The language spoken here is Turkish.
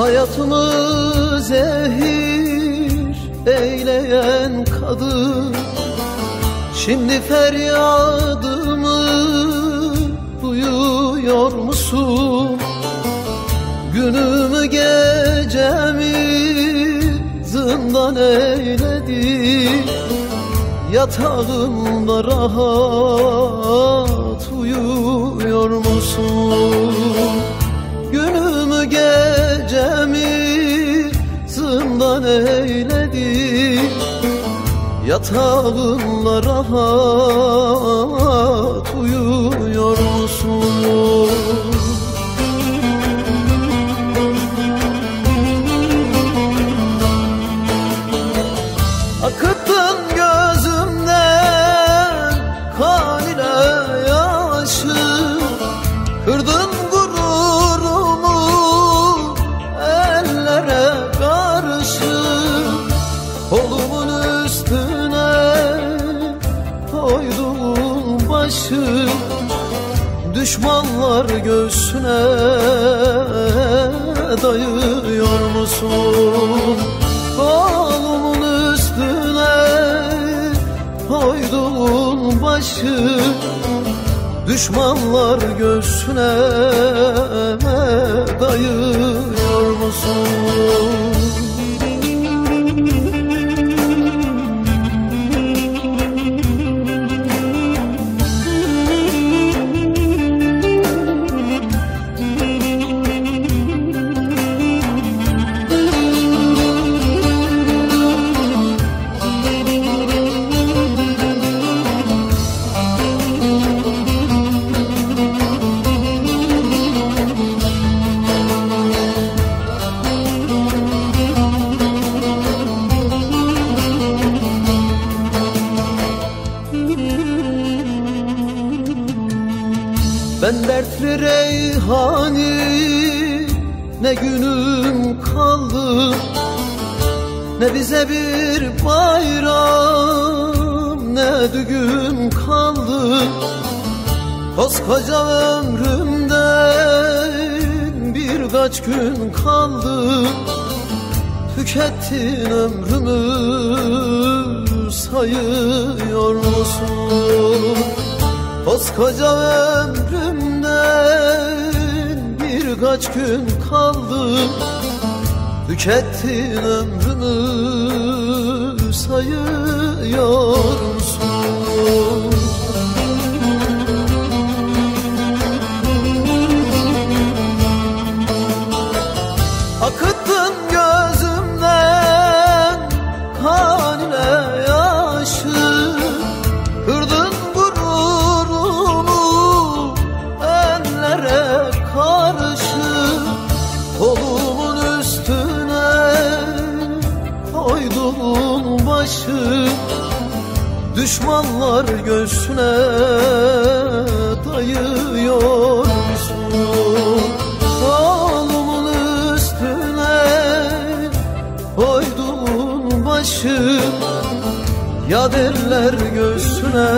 Hayatımı zehir eyleyen kadın Şimdi feryadımı duyuyor musun? Günümü gecemi zindan eyledi Yatağımda rahat uyuyor musun? Yatağımda rahat uyuyor musun? Düşmanlar göğsüne dayıyor musun? Kolumun üstüne koydum başı Düşmanlar göğsüne dayıyor Ben dertli reyhani ne günüm kaldı? Ne bize bir bayram ne düğün kaldı? Koskoca ömrümden birkaç gün kaldı. Tükettin ömrümü sayıyor musun? Koskoca ömrümden birkaç gün kaldı Tükettin ömrümü sayıyor musun? Düşmanlar göğsüne dayıyor musun? Kolumun üstüne koydum başı Ya derler göğsüne